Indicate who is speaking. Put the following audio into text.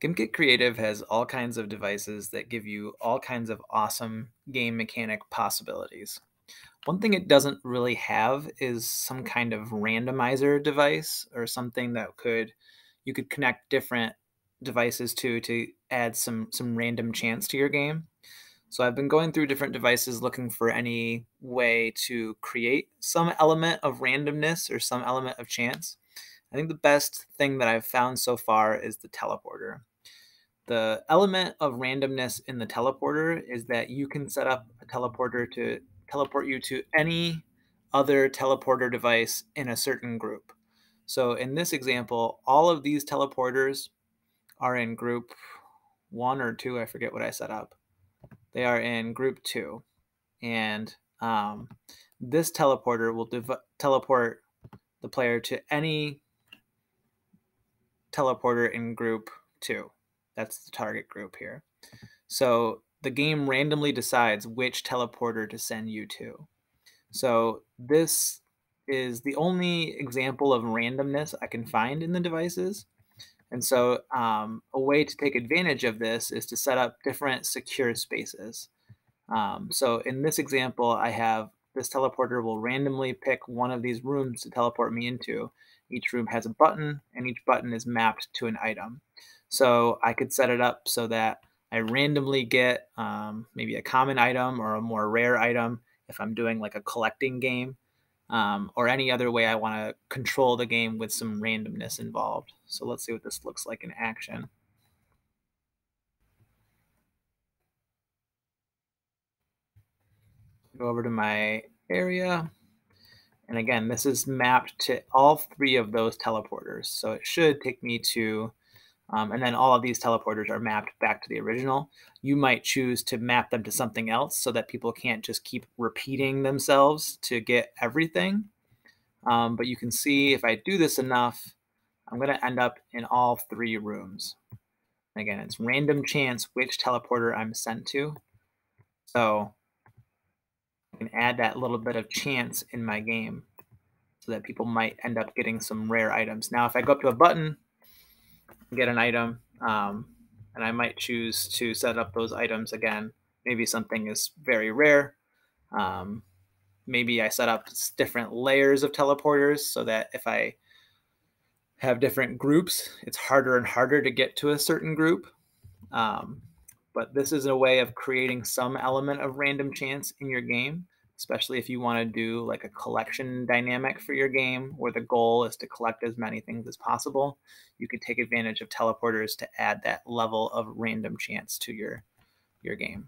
Speaker 1: Gimkit Creative has all kinds of devices that give you all kinds of awesome game mechanic possibilities. One thing it doesn't really have is some kind of randomizer device or something that could you could connect different devices to to add some some random chance to your game. So I've been going through different devices looking for any way to create some element of randomness or some element of chance. I think the best thing that I've found so far is the teleporter. The element of randomness in the teleporter is that you can set up a teleporter to teleport you to any other teleporter device in a certain group. So in this example, all of these teleporters are in group one or two. I forget what I set up. They are in group two. And um, this teleporter will teleport the player to any teleporter in group two. That's the target group here. So the game randomly decides which teleporter to send you to. So this is the only example of randomness I can find in the devices. And so um, a way to take advantage of this is to set up different secure spaces. Um, so in this example, I have this teleporter will randomly pick one of these rooms to teleport me into. Each room has a button, and each button is mapped to an item. So I could set it up so that I randomly get um, maybe a common item or a more rare item if I'm doing like a collecting game um, or any other way I want to control the game with some randomness involved. So let's see what this looks like in action. Go over to my area. And again, this is mapped to all three of those teleporters. So it should take me to um, and then all of these teleporters are mapped back to the original. You might choose to map them to something else so that people can't just keep repeating themselves to get everything. Um, but you can see if I do this enough, I'm going to end up in all three rooms. Again, it's random chance which teleporter I'm sent to. So I can add that little bit of chance in my game so that people might end up getting some rare items. Now, if I go up to a button get an item, um, and I might choose to set up those items again. Maybe something is very rare. Um, maybe I set up different layers of teleporters so that if I have different groups, it's harder and harder to get to a certain group. Um, but this is a way of creating some element of random chance in your game especially if you want to do like a collection dynamic for your game where the goal is to collect as many things as possible. You could take advantage of teleporters to add that level of random chance to your your game